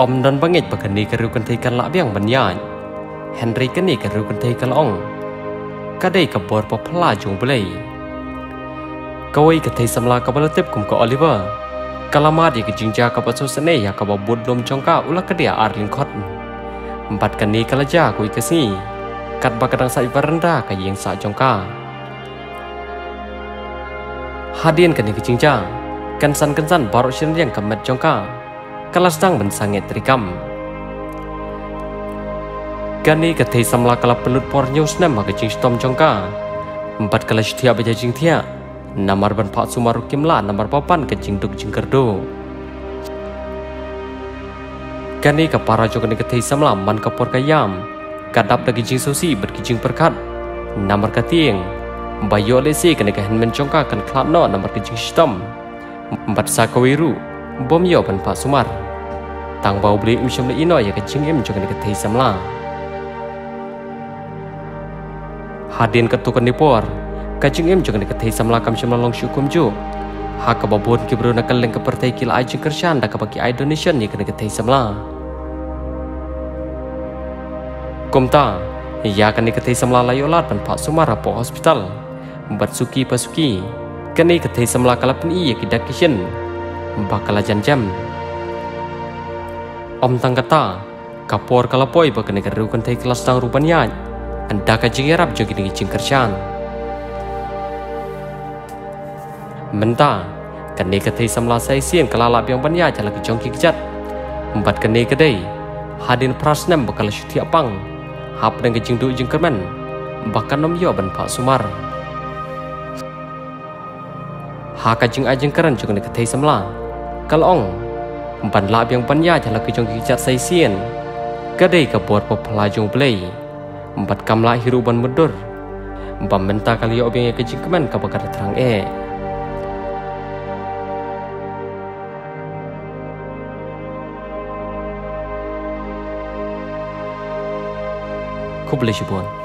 Om dan bangit bagani keru kan lak biang banyan. Henry keni keru kentai kan ong. Kadai kabor po pela jung belai. Kawai kentai samla kabala tip kum ko Oliver. Kalamat ya kejingja kabat sosene ya kabat budlom jongka ulah kedia arlin kot. Empat kani kalaja kui kesi. Kat bakadang sa ibaranda kayeng sa jongka. Hadian kani kejingja. Kansan-kansan baru shin yang kamat jongka kalasdang mensangit trikam. Gani kathei samla kala pelut por news nam ma kaching stom jongka. Empat kala setia baja jing thia. Namar ban pak sumaru kimla namar papan kaching duk jing kerdo. Gani ka para jong ni kathei samla man kapor kayam. Kadap lagi jing sosi berkijing perkat. Namar katieng. Bayo lesi kani ka henmen jongka kan klat no namar kajing stom. Empat sakawiru bom yo ban pak sumar. Tang bau beli im shom le ino ya kecing im jogan ke thei samla hadin ketukan por kacing im jogan ke thei samla kam shom long syukum ju. Ha ka babon ki bro nakal leng ke partai kila ai jing kershan da ka baki ai donation ni kena ke thei samla kumta ya kan ni ke samla la yolat ban pak sumar po hospital. Bat suki pasuki kani ke thei samla kala pun iya ki dakishin bakal jam-jam. Om tang kata, kapor kalapoi baka nagarukan tayo kelas tang rupanya, anda ka jingirap jogi ni jing. Menta, kani ka tayo samla sa isian kalalap yang banya jala ke jongki kejat. Empat kani kedai, hadin prasnam bakal syuti apang, hap dan ke jing du jing kerman, bakal nom yo ban pak sumar. Ha ka jing ajeng keran juga ni ketai semla. Kalau ong, ban lab yang panya jala ke jong kijat sai sien. Kadai ka buat po pelajung play. Empat kamla hiru ban. Empat menta kali yo yang ke jing keman ka bakar terang e. Ku boleh cubuan.